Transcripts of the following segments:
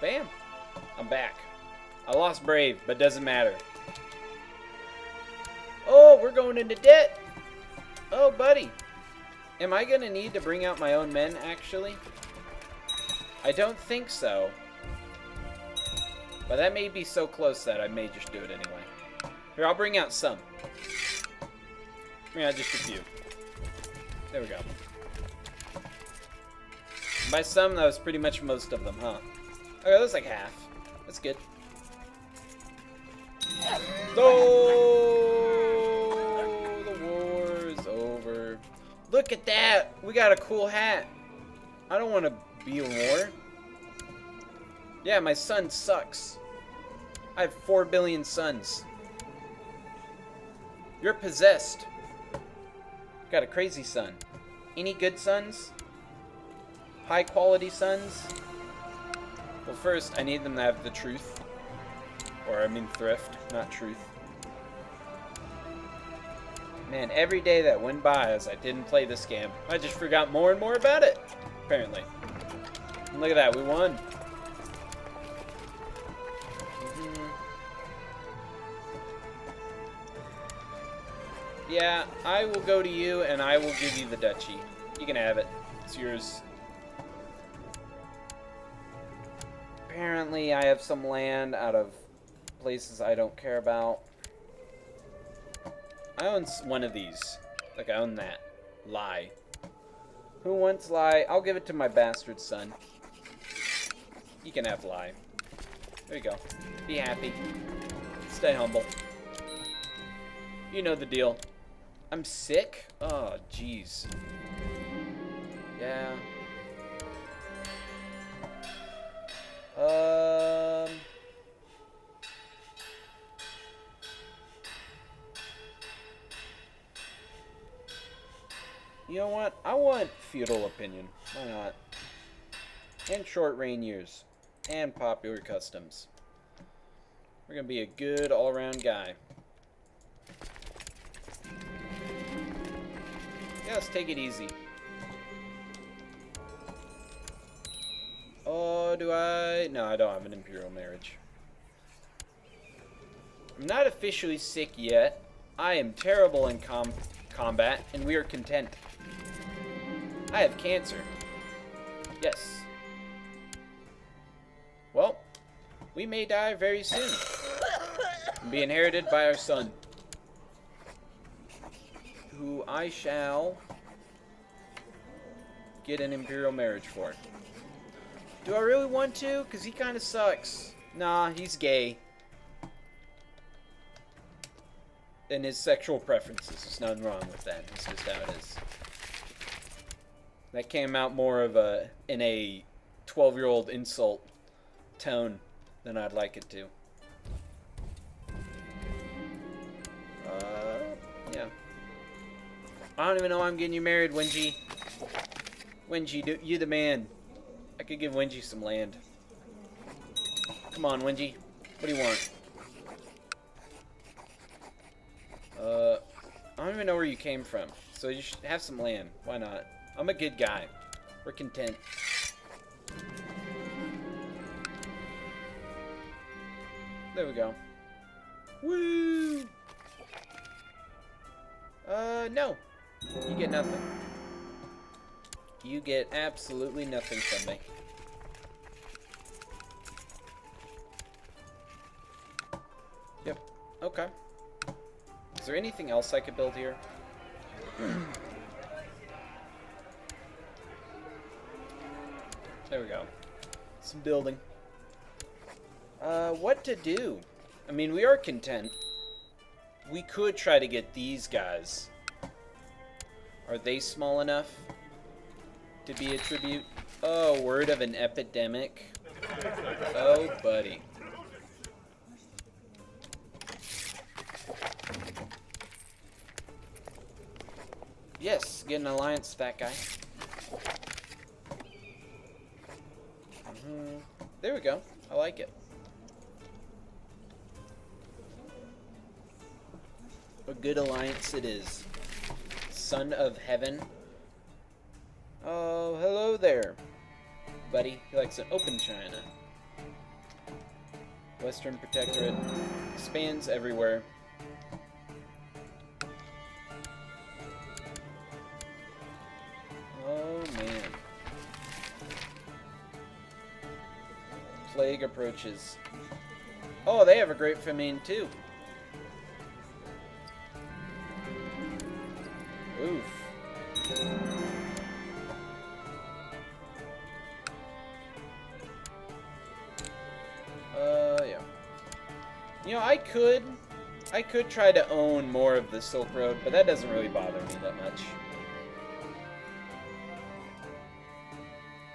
Bam. I'm back. I lost Brave, but doesn't matter. Oh, we're going into debt. Oh, buddy. Am I going to need to bring out my own men, actually? I don't think so. But that may be so close that I may just do it anyway. Here, I'll bring out some. Bring out just a few. There we go. By some, that was pretty much most of them, huh? Okay, that was like half. That's good. Oh, the war is over. Look at that! We got a cool hat. I don't want to be a war. Yeah, my son sucks. I have four billion sons. You're possessed. Got a crazy son. Any good sons? High quality suns? Well, first, I need them to have the truth. Or, I mean, thrift, not truth. Man, every day that went by as I didn't play this game, I just forgot more and more about it, apparently. And look at that, we won. Mhm. Yeah, I will go to you and I will give you the duchy. You can have it. It's yours. Apparently, I have some land out of places I don't care about. I own one of these. Like, I own that. Lie. Who wants lie? I'll give it to my bastard son. You can have lie. There you go. Be happy. Stay humble. You know the deal. I'm sick? Oh, jeez. Yeah. Um... You know what? I want feudal opinion. Why not? And short reign years. And popular customs. We're gonna be a good all-around guy. Let's take it easy. Oh, do I? No, I don't have an imperial marriage. I'm not officially sick yet. I am terrible in com combat, and we are content. I have cancer. Yes. Well, we may die very soon. And be inherited by our son. Who I shall get an imperial marriage for. Do I really want to? Because he kind of sucks. Nah, he's gay. And his sexual preferences. There's nothing wrong with that. It's just how it is. That came out more of a in a 12-year-old insult tone than I'd like it to. Uh, yeah. I don't even know why I'm getting you married, Wenji. Wenji, you the man. I could give Wenji some land. Come on, Wenji. What do you want? Uh, I don't even know where you came from. So you should have some land. Why not? I'm a good guy. We're content. There we go. Woo! Uh, no. You get nothing. You get absolutely nothing from me. Yep. Okay. Is there anything else I could build here? there we go. Some building. Uh, what to do? I mean, we are content. We could try to get these guys. Are they small enough to be a tribute? Oh, word of an epidemic. Oh, buddy. Yes, get an alliance, fat guy. Mhm. There we go. I like it. A good alliance it is. Son of Heaven. There, buddy. He likes an open China. Western Protectorate spans everywhere. Oh man. Plague approaches. Oh, they have a great famine too. Could try to own more of the Silk Road, but that doesn't really bother me that much.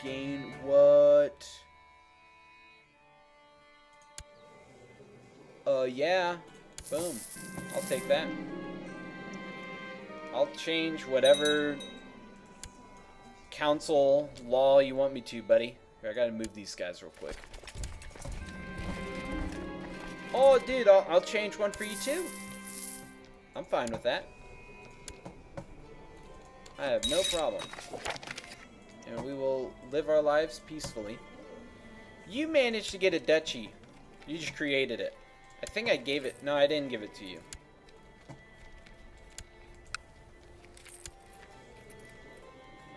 Gain what? Uh, yeah. Boom. I'll take that. I'll change whatever council law you want me to, buddy. Here, I gotta move these guys real quick. Oh, dude, I'll, I'll change one for you too. I'm fine with that. I have no problem. And we will live our lives peacefully. You managed to get a duchy. You just created it. I think I gave it. No, I didn't give it to you.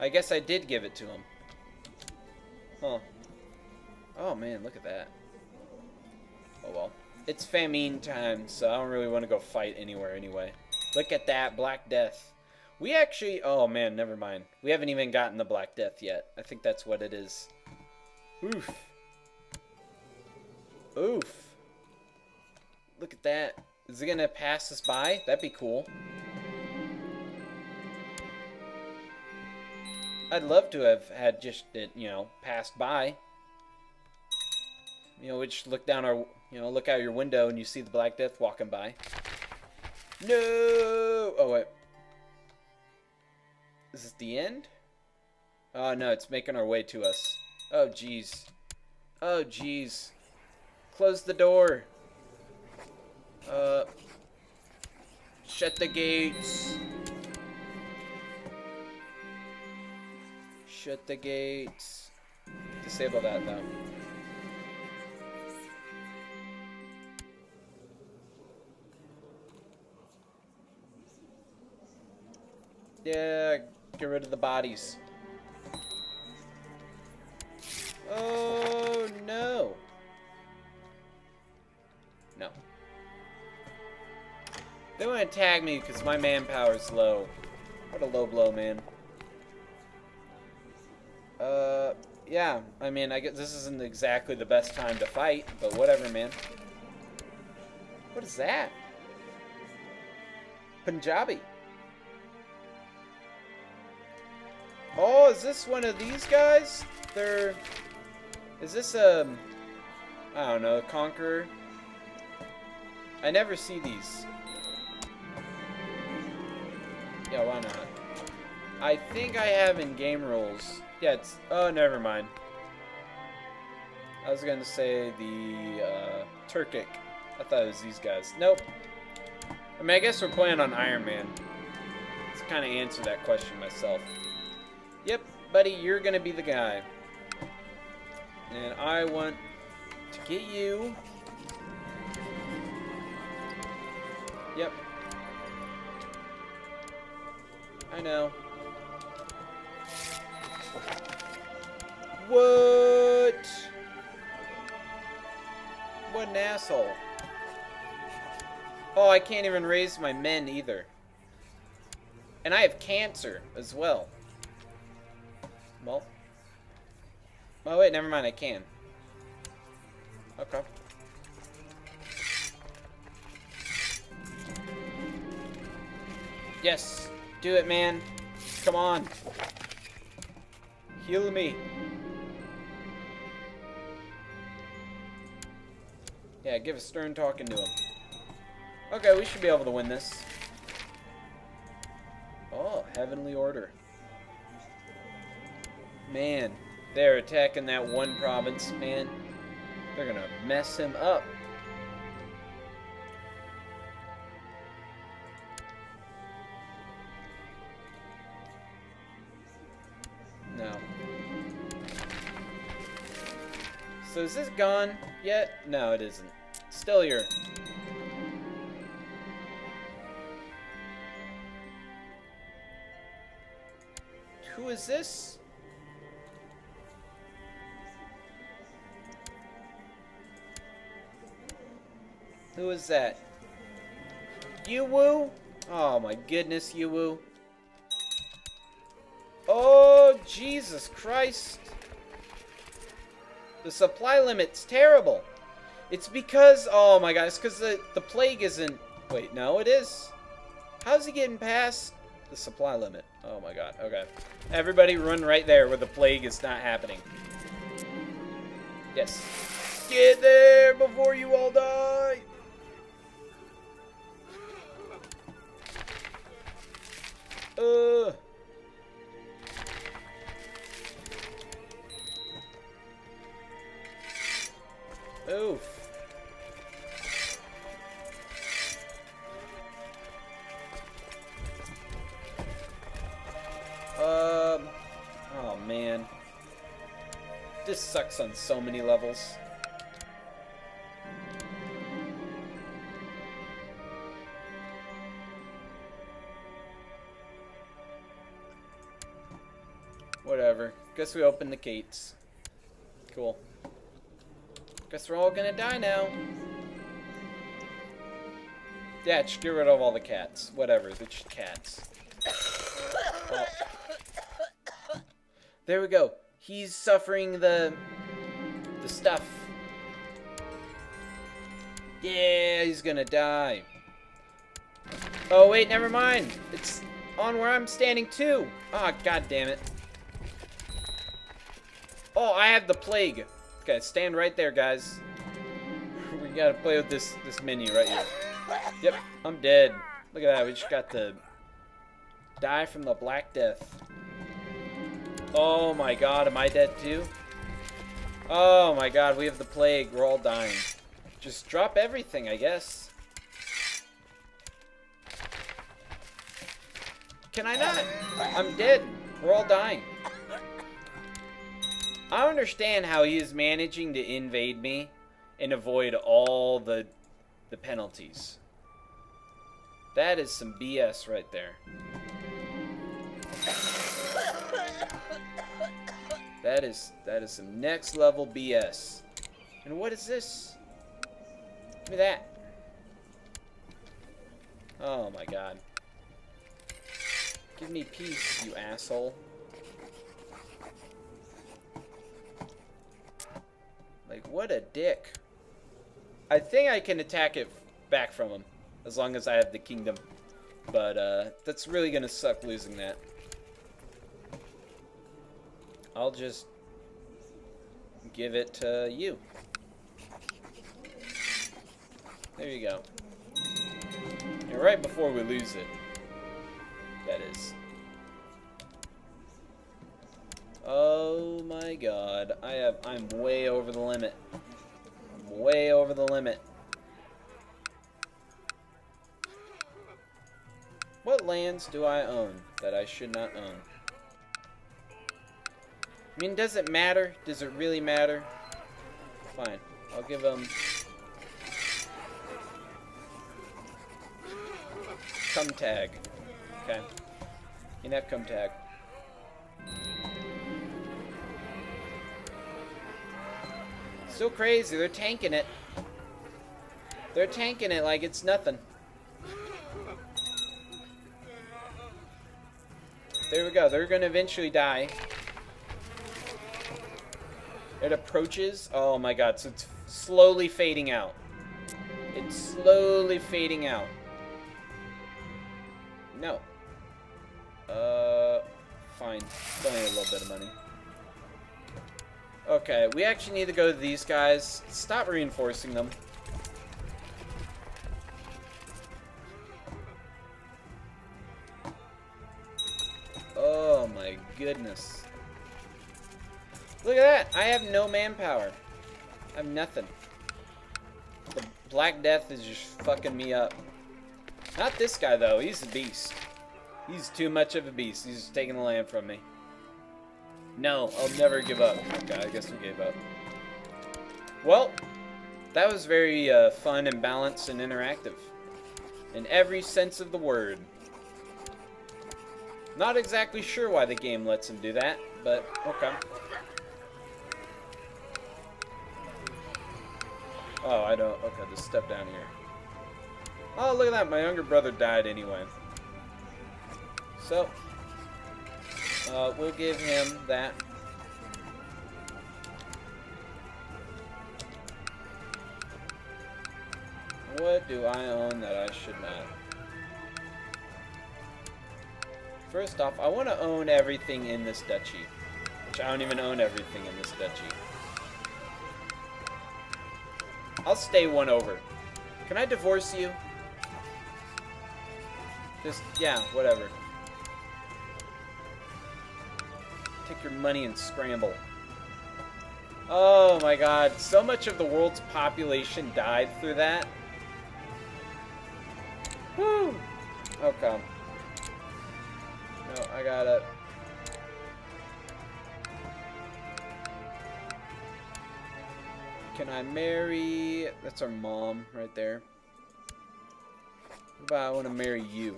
I guess I did give it to him. Huh. Oh man, look at that. Oh well. It's famine time, so I don't really want to go fight anywhere anyway. Look at that, Black Death. We actually... Oh, man, never mind. We haven't even gotten the Black Death yet. I think that's what it is. Oof. Oof. Look at that. Is it going to pass us by? That'd be cool. I'd love to have had just it, you know, passed by. You know, we just look down our you know, look out your window and you see the Black Death walking by. No! Oh, wait. Is this the end? Oh, no, it's making our way to us. Oh, jeez. Oh, jeez. Close the door. Uh, shut the gates. Shut the gates. Disable that, though. Yeah, get rid of the bodies. Oh, no. No. They want to tag me because my manpower is low. What a low blow, man. Uh, yeah. I mean, I guess this isn't exactly the best time to fight, but whatever, man. What is that? Punjabi. Is this one of these guys? They're... Is this a... Um, don't know, Conqueror? I never see these. Yeah, why not? I think I have in game rules. Yeah, it's... Oh, never mind. I was going to say the uh, Turkic. I thought it was these guys. Nope. I mean, I guess we're playing on Iron Man. Let's kind of answer that question myself. Buddy, you're gonna be the guy. And I want to get you. Yep. I know. What? What an asshole. Oh, I can't even raise my men either. And I have cancer as well. Well. Oh, wait, never mind. I can. Okay. Yes. Do it, man. Come on. Heal me. Yeah, give a stern talking to him. Okay, we should be able to win this. Oh, Heavenly Order. Man, they're attacking that one province, man. They're gonna mess him up. No. So is this gone yet? No, it isn't. Still here. Who is this? Who is that? Yuwu? Oh my goodness, Yuwu. Oh, Jesus Christ. The supply limit's terrible. It's because, oh my god, it's because the, the plague isn't, wait, no, it is. How's he getting past the supply limit? Oh my god, okay. Everybody run right there where the plague is not happening. Yes. Get there before you all die! Uh. Oof. Um. Oh man. This sucks on so many levels. Guess we open the gates. Cool. Guess we're all gonna die now. Yeah, get rid of all the cats. Whatever, they're just cats. Oh. There we go. He's suffering the the stuff. Yeah, he's gonna die. Oh wait, never mind. It's on where I'm standing too. Ah, oh, god damn it. Oh, I have the plague. Okay, stand right there, guys. we gotta play with this this menu right here. Yep, I'm dead. Look at that, we just got the die from the Black Death. Oh my god, am I dead too? Oh my god, we have the plague. We're all dying. Just drop everything, I guess. Can I not? I'm dead. We're all dying. I understand how he is managing to invade me and avoid all the the penalties. That is some BS right there. That is that is some next level BS. And what is this? Give me that. Oh my god. Give me peace, you asshole. What a dick. I think I can attack it back from him, as long as I have the kingdom. But, uh, that's really gonna suck losing that. I'll just give it to you. There you go. And right before we lose it, that is. Oh my god. I have I'm way over the limit. I'm way over the limit. What lands do I own that I should not own? I mean, does it matter? Does it really matter? Fine. I'll give them... Come tag. Okay. You can have come tag. Still crazy. They're tanking it. They're tanking it like it's nothing. There we go. They're going to eventually die. It approaches. Oh my god. So it's slowly fading out. It's slowly fading out. No. Uh, fine. Still need a little bit of money. Okay, we actually need to go to these guys. Stop reinforcing them. Oh my goodness. Look at that! I have no manpower. I have nothing. The Black Death is just fucking me up. Not this guy though, he's a beast. He's too much of a beast. He's taking the land from me. No, I'll never give up. Okay, I guess we gave up. Well, that was very uh, fun and balanced and interactive. In every sense of the word. Not exactly sure why the game lets him do that, but okay. Oh, I don't. Okay, just step down here. Oh, look at that. My younger brother died anyway. So, uh, we'll give him that. What do I own that I should not? First off, I want to own everything in this duchy. Which I don't even own everything in this duchy. I'll stay one over. Can I divorce you? Just, yeah, whatever. Take your money and scramble. Oh my god, so much of the world's population died through that. Whew. Okay. No, I got it. Can I marry... That's our mom right there. What about I want to marry you?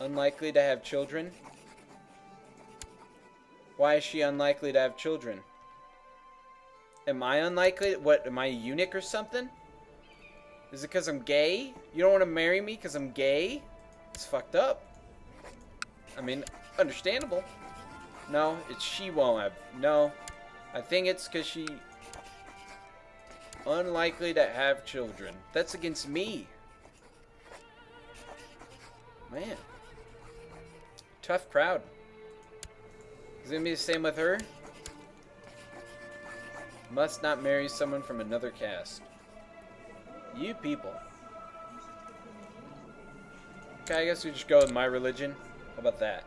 Unlikely to have children? Why is she unlikely to have children? Am I unlikely? What, am I a eunuch or something? Is it because I'm gay? You don't want to marry me because I'm gay? It's fucked up. I mean, understandable. No, it's she won't have. No. I think it's because she... Unlikely to have children. That's against me. Man. Tough crowd. Is it going to be the same with her? Must not marry someone from another caste. You people. Okay, I guess we just go with my religion. How about that?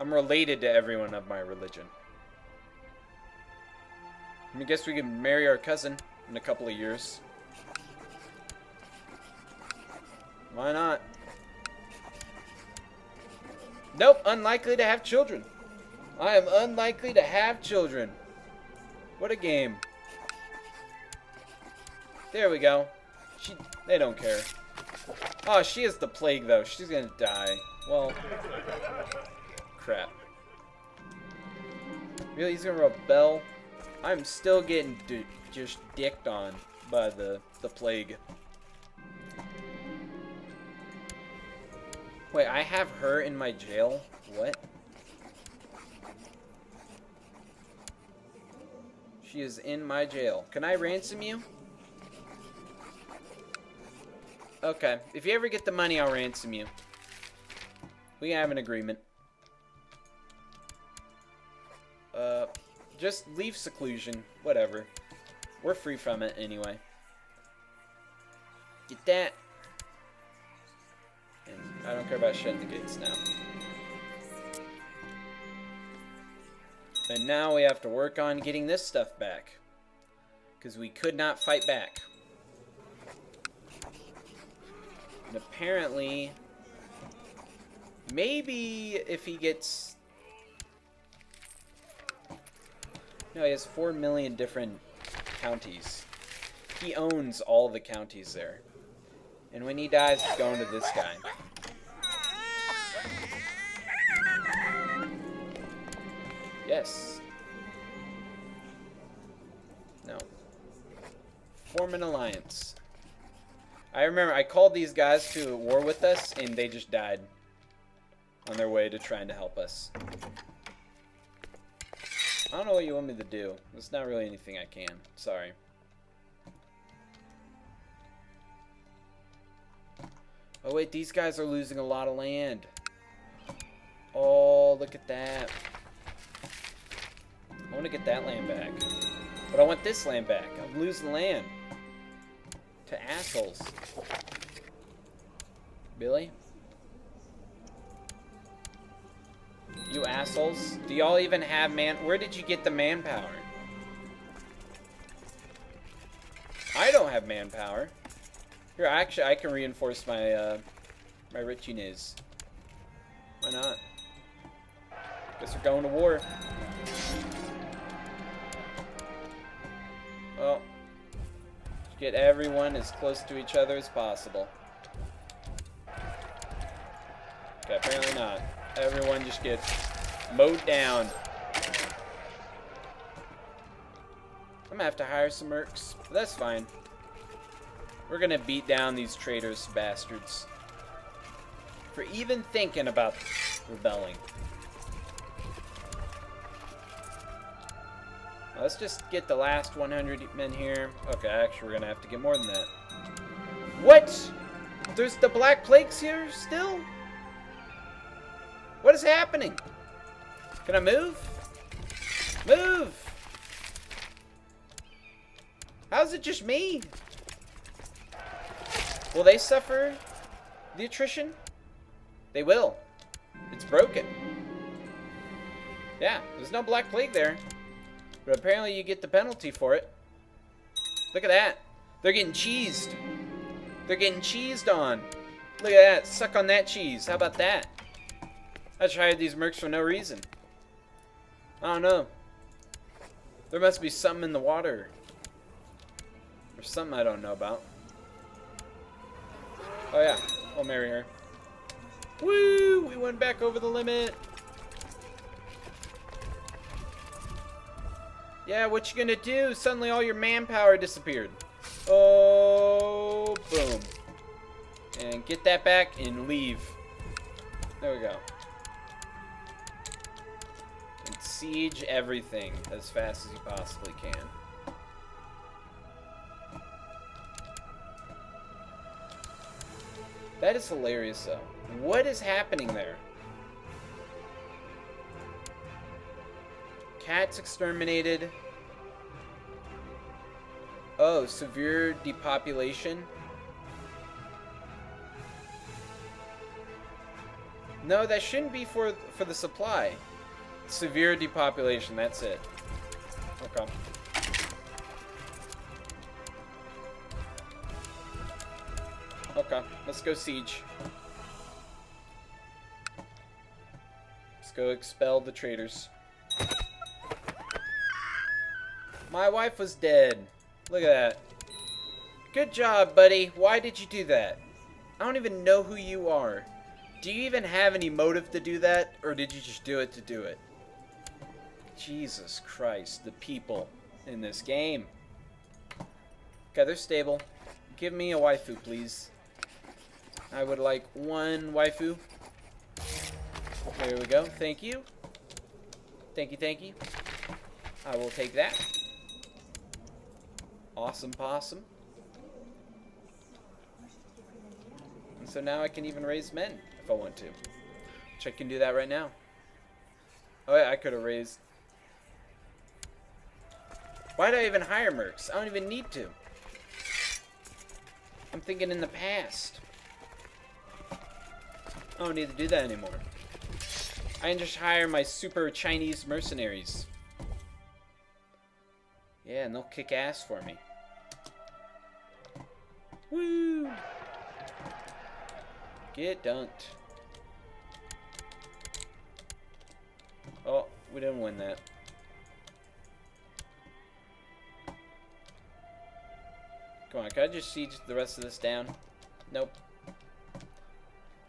I'm related to everyone of my religion. I guess we can marry our cousin in a couple of years. Why not? Nope, unlikely to have children. I am unlikely to have children. What a game. There we go. She, they don't care. Oh, she is the plague, though. She's gonna die. Well, crap. Really, he's gonna rebel? I'm still getting just dicked on by the, the plague. Wait, I have her in my jail? What? Is in my jail. Can I ransom you? Okay. If you ever get the money, I'll ransom you. We have an agreement. Uh, just leave seclusion. Whatever. We're free from it anyway. Get that. And I don't care about shutting the gates now. And now we have to work on getting this stuff back. Because we could not fight back. And apparently, maybe if he gets... No, he has 4 million different counties. He owns all the counties there. And when he dies, he's going to this guy. Yes. No. Form an alliance. I remember I called these guys to war with us, and they just died on their way to trying to help us. I don't know what you want me to do. There's not really anything I can. Sorry. Oh wait, these guys are losing a lot of land. Oh, look at that. I want to get that land back. But I want this land back. I'm losing land to assholes. Billy? You assholes. Do y'all even have man... Where did you get the manpower? I don't have manpower. Here, actually, I can reinforce my, uh, my richiness. Why not? Guess we're going to war. Get everyone as close to each other as possible. Okay, apparently not. Everyone just gets mowed down. I'm gonna have to hire some mercs. That's fine. We're gonna beat down these traitors bastards. For even thinking about rebelling. Let's just get the last 100 men here. Okay, actually, we're gonna have to get more than that. What? There's the Black Plagues here still? What is happening? Can I move? Move! How's it just me? Will they suffer the attrition? They will. It's broken. Yeah, there's no Black Plague there. But apparently you get the penalty for it. Look at that. They're getting cheesed. They're getting cheesed on. Look at that. Suck on that cheese. How about that? I just hired these mercs for no reason. I don't know. There must be something in the water. Or something I don't know about. Oh yeah, I'll marry her. Woo! We went back over the limit. Yeah, what you gonna do? Suddenly all your manpower disappeared. Oh, boom. And get that back and leave. There we go. And siege everything as fast as you possibly can. That is hilarious, though. What is happening there? Cats exterminated. Oh, severe depopulation. No, that shouldn't be for for the supply. Severe depopulation, that's it. Okay. Okay, let's go siege. Let's go expel the traitors. My wife was dead. Look at that. Good job, buddy. Why did you do that? I don't even know who you are. Do you even have any motive to do that, or did you just do it to do it? Jesus Christ, the people in this game. Okay, they're stable. Give me a waifu, please. I would like one waifu. There we go. Thank you. Thank you, thank you. I will take that. Awesome possum. And so now I can even raise men if I want to. Which I can do that right now. Oh yeah, I could have raised... Why did I even hire mercs? I don't even need to. I'm thinking in the past. I don't need to do that anymore. I can just hire my super Chinese mercenaries. Yeah, and they'll kick ass for me. Woo! Get dunked. Oh, we didn't win that. Come on, can I just siege the rest of this down? Nope.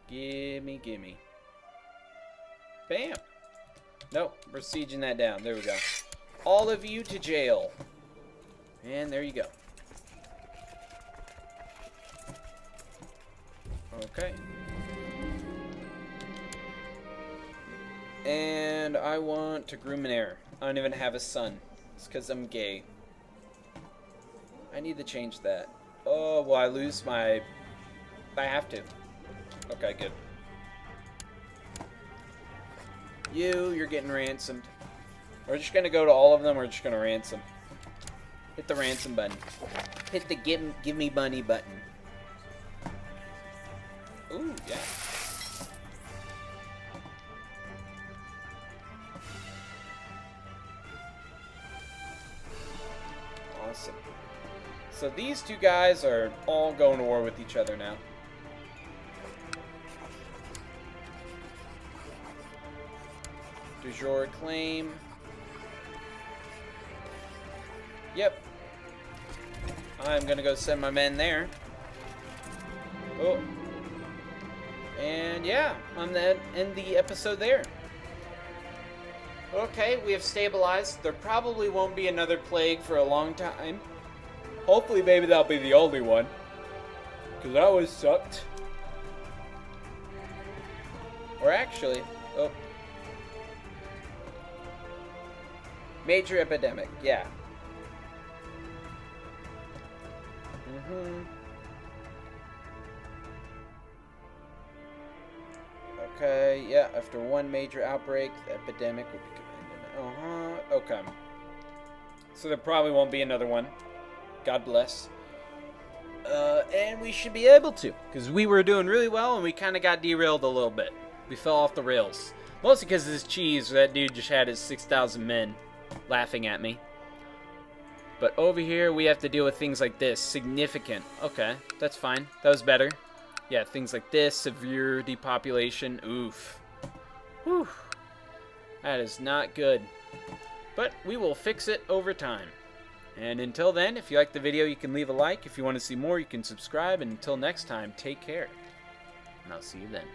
Gimme, gimme. Bam! Nope, we're sieging that down. There we go. All of you to jail. And there you go. Okay. And I want to groom an heir. I don't even have a son. It's because I'm gay. I need to change that. Oh, well, I lose my... I have to. Okay, good. You, you're getting ransomed. We're just gonna go to all of them, we're just gonna ransom. Hit the ransom button. Hit the give, give me money button. Awesome. So these two guys are all going to war with each other now. De jure claim. Yep. I'm gonna go send my men there. Oh. And yeah, I'm gonna end the episode there. Okay, we have stabilized. There probably won't be another plague for a long time. Hopefully, maybe that'll be the only one. Because that was sucked. Or actually, oh. Major epidemic, yeah. Mm-hmm. Yeah, after one major outbreak, the epidemic will be Uh-huh, okay. So there probably won't be another one. God bless. Uh, and we should be able to, because we were doing really well and we kind of got derailed a little bit. We fell off the rails. Mostly because of this cheese, that dude just had his 6,000 men laughing at me. But over here, we have to deal with things like this. Significant. Okay, that's fine. That was better. Yeah, things like this. Severe depopulation. Oof. Whew. That is not good. But we will fix it over time. And until then, if you like the video, you can leave a like. If you want to see more, you can subscribe. And until next time, take care. And I'll see you then.